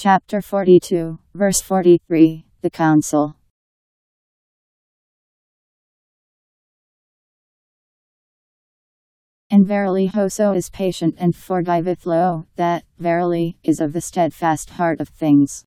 Chapter 42, verse 43 The Counsel. And verily Hoso is patient and forgiveth lo, that, verily, is of the steadfast heart of things.